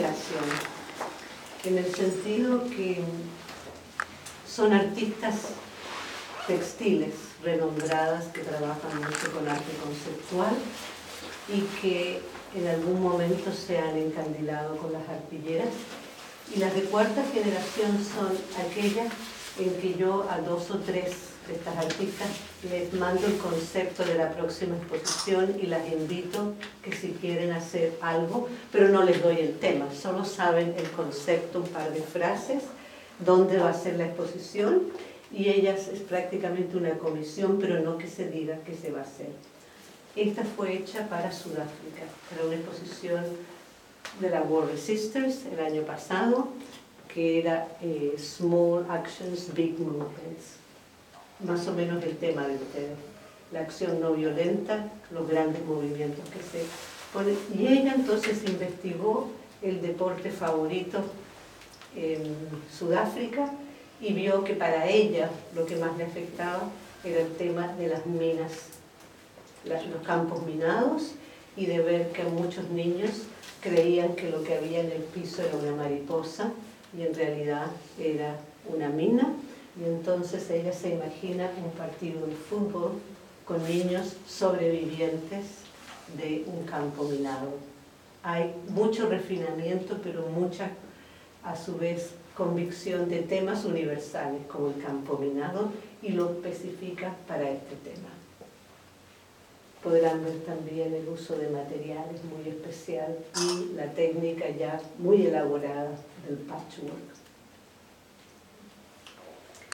generación, en el sentido que son artistas textiles renombradas que trabajan mucho con arte conceptual y que en algún momento se han encandilado con las arpilleras. Y las de cuarta generación son aquellas en que yo a dos o tres de estas artistas les mando el concepto de la próxima exposición y las invito que si quieren hacer algo, pero no les doy el tema, solo saben el concepto, un par de frases, dónde va a ser la exposición y ellas es prácticamente una comisión, pero no que se diga que se va a hacer. Esta fue hecha para Sudáfrica, para una exposición de la World Sisters el año pasado, que era eh, Small Actions, Big Movements. Más o menos el tema de ustedes. La acción no violenta, los grandes movimientos que se ponen. Y ella entonces investigó el deporte favorito en Sudáfrica y vio que para ella lo que más le afectaba era el tema de las minas, los campos minados y de ver que muchos niños creían que lo que había en el piso era una mariposa y en realidad era una mina. Y entonces ella se imagina un partido de fútbol con niños sobrevivientes de un campo minado. Hay mucho refinamiento, pero mucha, a su vez, convicción de temas universales como el campo minado y lo especifica para este tema. Podrán ver también el uso de materiales muy especial y la técnica ya muy elaborada del patchwork.